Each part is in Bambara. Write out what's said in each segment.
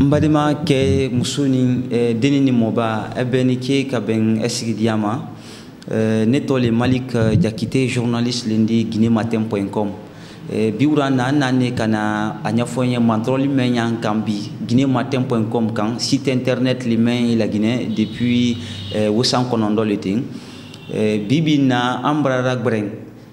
n balima kɛ muso ni eh, denni ni mɔba eh, bɛɛ ni ke ka bɛn eh, sigidiya ma ne tɔgɔ le malik jakite journaliste le di guinée matin point com bi wura na an n'an ne ka na a ɲɛfɔ n ye mantɔrɔli mɛn y'an kan bi guinée matin point com kan site internet le mɛn la guinée depuis wosan kɔnɔntɔn le ten bi bi na an barara gbɛrɛn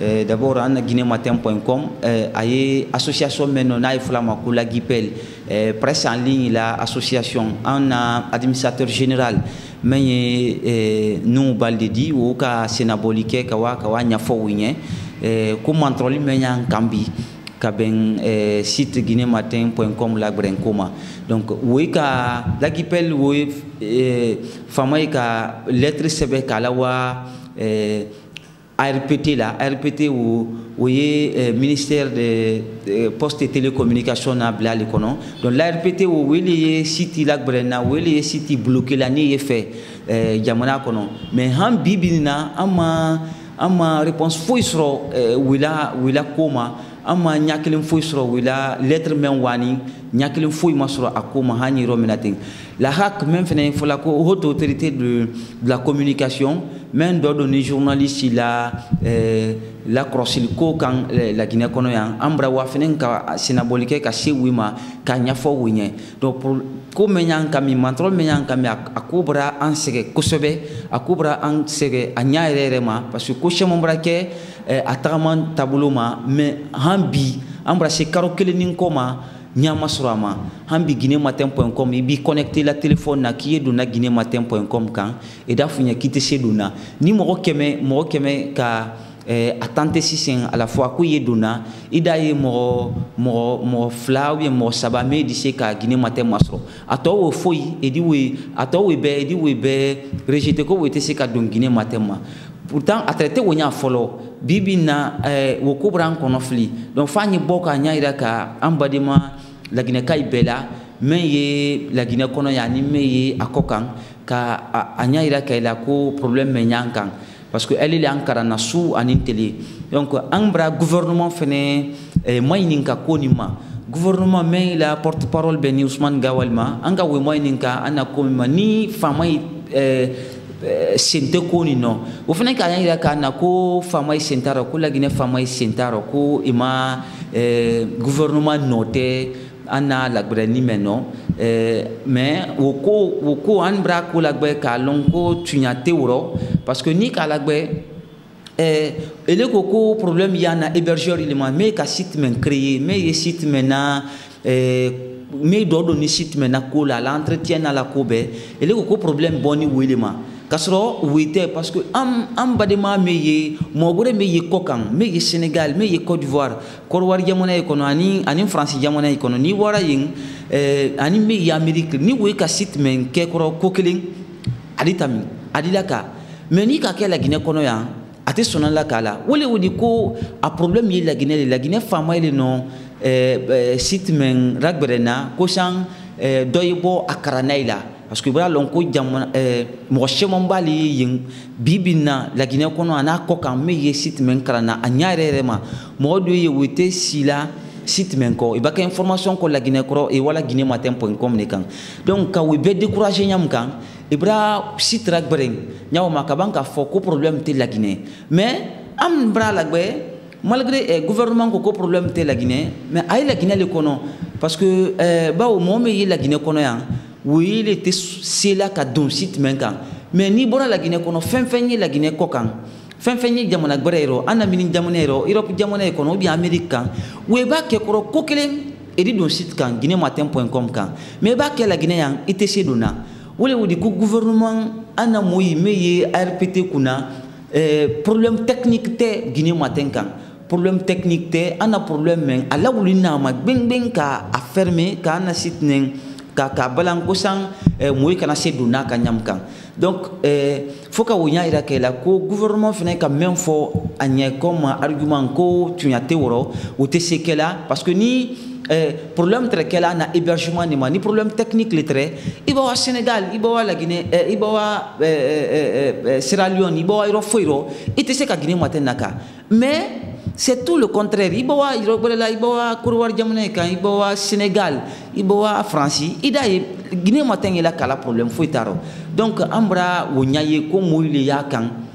Eh, d'abord an na guinée matin point com eh, a ye association min n'a ye fila ma ko la gipel eh, presse en ligne la association an na administrateur général min ye nuhu balde di o ka senabɔli kɛ ka wa ka wa ɲɛfɔ u ɲɛ ko mantɔrɔli min y'an kan bi ka bɛn site guinée matin point com la gbrɛnko ma donc o ye ka lagipɛl o ye faama ye ka lettre sɛbɛn k'a la wa ARPT la ARPT o o ye eh, ministère de eh, poste et télécommunication n'a bila ale kɔnɔ donc l'ARPT o wele ye site lagbɛrɛ na wele ye site bloqué la ne ye fɛ eh, jamana kɔnɔ mais han bi bi in na an ma an ma réponse foyi sɔrɔ eh, wela wela ko ma an ma ɲɛ kelen foyi sɔrɔ wela lettre mɛn wani ɲɛ kelen foyi ma sɔrɔ a ko ma han yɔrɔ min na ten La HAC même fana ye fɔla ko haute autorité de, de la communication mɛn dɔ don ni journaliste la eh, la kɔlɔsili ko kan eh, la Guinée kɔnɔ yan an bara wa fana ka senabɔli kɛ ka se u ma ka ɲɛfɔ u ɲɛ donc ko mɛn y'an kami mantɔrɔ mɛn y'an kami a ko bara an sɛgɛn kosɛbɛ a ko bara an sɛgɛn a ɲɛ yɛrɛ yɛrɛ ma parce que ko caman bara kɛ eh, a tagama taabolo ma mais han bi an bara se karo kelen ni kɔ ma ɲama sɔrɔ a ma han bi guinée matin point com i b'i connecté la téléphone na k'i ye donna guinée matin point com kan i da f'u ɲɛ k'i tɛ se donna ni mɔgɔ kɛmɛ mɔgɔ kɛmɛ ka eh, a tante sisan a la fɔ a ko ye donna i da ye mɔgɔ mɔgɔ mɔgɔ fila ubiyɛn mɔgɔ saba me di se ka guinée matin masɔrɔ a tɔ wo foyi edi wo a tɔ wo bɛɛ edi wo bɛɛ rejete ko wo tɛ se ka don guinée ma tɛ ma pourtant a tɛrɛ tɛ wo ɲa fɔlɔ bi bi na ɛɛ wo ko bɔra an kɔnɔ fili donc f'an ye bɔ k'a ɲa yira ka an badema laginɛka ye bɛɛ la min ye laginɛ kɔnɔ ye ani min ye a kɔ kan ka a ɲa yira ka i la ko problème bɛ ɲ'an kan parce que elle est en karana su ani tele donc an bra gouvernement fene eh, mining ka ko ni ma gouvernement mais la porte parole ben Ousmane Gawalma an ka we mining ka ana ko ma ni fama eh, eh, sente ko ni no o fana ka yira ka na ko fama sentaro ko lagine fama sentaro ko ima eh, gouvernement note an na lagbɛrɛ ni mɛ nɔ mɛ o ko o ko an bra ko lagbɛ k'a lɔn ko tunya tɛ wɔrɔ parce que ni k'a lagbɛ eh, ele ko ko problème y'a na hébergeur il ma mais ka site men créé mais ye site men na eh, mais dɔ don ni site men na ko la l'entretien na la ko bɛɛ ele ko ko problème bɔ ni wele ma k'a sɔrɔ wele tɛ parce que an an badema me ye mɔgɔ wɛrɛ me ye kɔ kan me ye Sénégal me ye Côte d'Ivoire kɔrɔwari jamana ye kɔnɔ ani ani faransi jamana ye kɔnɔ n'i bɔra yen eh, ani bɛ ye ameriki ni wo ye ka si tɛmɛ kɛ kɔrɔ ko kelen ali tami adila ka mɛ n'i ka kɛ laginɛ kɔnɔ yan a tɛ sɔnna la k'a la o le o di ko a problème ye laginɛ de laginɛ faama ye le nɔ eh, eh, si tɛmɛ ragbɛrɛna kosan eh, dɔ ye bɔ a karanna ye la parce que b'a lɔn ko jamana eh, mɔgɔ caman b'ale ye yen bi bi na laginɛ kɔnɔ a n'a kɔ kan min ye sitimɛn kalan na a ɲa yɛrɛ yɛrɛ ma mɔgɔ dɔ ye o tɛ si la sitimɛn kɔ i b'a kɛ information kɔ laginɛ kɔrɔ e wala guinée matin point com de kan donc ka o bɛɛ décourager ɲa min kan i b'a sitira gbɛrɛn ɲa o ma ka ban k'a fɔ ko problème tɛ laginɛ mais an b'a lagbɛ malgré eh, gouvernement ko ko problème tɛ laginɛ mais a ye laginɛ le kɔnɔ parce que eh, bawo mɔgɔ min ye laginɛ kɔnɔ yan o ye le tɛ sela ka don si tɛmɛn kan mais n'i bɔra laginɛ kɔnɔ fɛn fɛn ye laginɛ kɔ kan fɛn fɛn ye jamana gbɛrɛ ye rɔ an na mini jamana ye rɔ europe jamana ye kɔnɔ ou bien amérique kan o i b'a kɛ kɔrɔ ko kelen edi don site kan guinée matin point com kan mais i b'a kɛ laginɛ yan i tɛ se don na o le wuli ko gouvernement an na mɔɔ ye min ye arpt kunna eh, problème technique tɛ guinée matin kan problème technique tɛ an na problème mɛn a lawuli n'a ma gbɛngbɛn ka a fermer k'a na sitinen ka ka balan ko san eh, moyi kana se don n'a ka ɲam kan donc eh, fo ka o ɲa yira kɛ la ko gouvernement fana ka mɛn fɔ a ɲɛ comme argument ko tuɲa tɛ wɔrɔ o tɛ se kɛ la parce que ni eh, problème tɛ kɛla na hébergement de ma ni problème technique le tɛ i b'a wa Sénégal i b'a wa la Guinée i b'a wa Sierra Leone i b'a wa yɔrɔ foyi rɔ i tɛ se ka Guinée mɔtɛ na kan mais c'est tout le contraire i b'a wa yɔrɔ wɛrɛ la i b'a wa Korowari jamana in kan i b'a wa Sénégal i b'a wa France i da ye Guinée mɔtɛ la kala problème foyi t'a rɔ donc an bɔra woɲa ye ko mɔli le y'a kan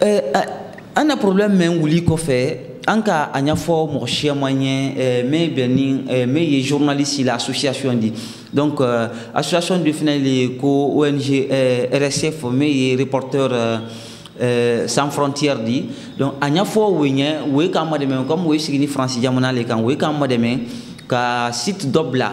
eh, eh, an na problème mɛn wuli kɔfɛ an ka a ɲɛfɔ mɔgɔ siya ma ɲɛ eh, min bɛ ni min ye journaliste la association di donc association de fana le ko ONG RSF min ye reporter Euh, sans frontière di donc a ɲɛfɔ o ye ɲɛ o ye k'an ma dɛmɛ comme o ye sigi ni faransi jamana le kan o ye k'an ma dɛmɛ ka site dɔ bila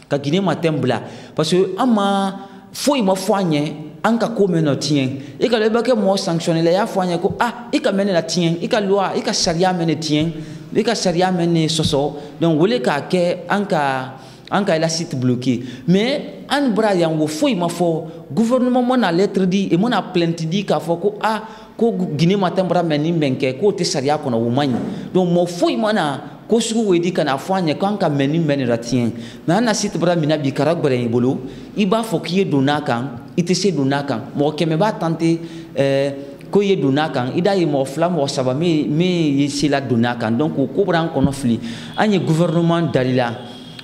ka gine ma tɛn bila parce que an ma foyi ma fɔ an ɲɛ an ka ko mɛn nɔ tiɲɛ i ka i bɛ kɛ mɔgɔ sanctionne la i y'a fɔ an ɲɛ ko ah i ka mɛn ne la tiɲɛ i ka loi i ka sariya mɛn ne tiɲɛ i ka sariya mɛn ne sɔsɔ donc wele k'a kɛ an ka an ka elasite bloqué mais an bɔra yan ko foyi ma fɔ gouvernement mana lettre di i mana plainte di k'a fɔ ko ah ko gine ma tɛnbara mɛ ni mɛn kɛ k'o tɛ sariya kɔnɔ o man ɲi donc mɔgɔ foyi ma na ko sugu wedi kana fɔ an ɲɛ k'an ka mɛn ni mɛn nin la tiɲɛ mɛ an na si tɛbara min na bi kara gbɛrɛ i bolo i b'a fɔ k'i ye don n'a kan i tɛ se don n'a kan mɔgɔ kɛmɛ b'a tante ɛɛ ko ye don n'a kan i d'a ye mɔgɔ fila mɔgɔ saba min min ye sela don n'a kan donc o ko bɔra an kɔnɔ fili an ye gouvernement dalila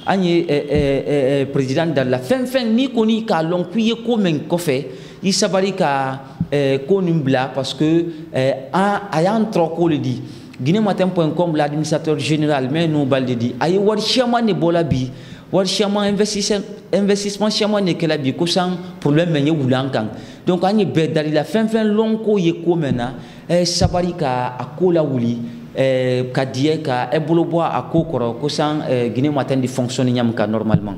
an ye eh, eh, eh, président dalila fɛn fɛn n'i kɔni k'a lɔn k'i ye ko mɛn kɔfɛ i sabari ka eh, ko nin bila parce que eh, a, a y'an tɔrɔ ko le di guinematin.com la administrateur général mais n'o bali de di a ye wari siyaman de bɔla bi wari siyaman investisseur investissement siyaman de kɛla bi ko san problème mɛ ye wuli an kan donc an ye bɛɛ dali la fɛn fɛn lɔn ko ye ko mɛn na eh, sabari ka a ko la wuli eh, ka diɲɛ ka e bolo bɔ a ko kɔrɔ ko san eh, guinematin de fonctionne ɲami kan normalement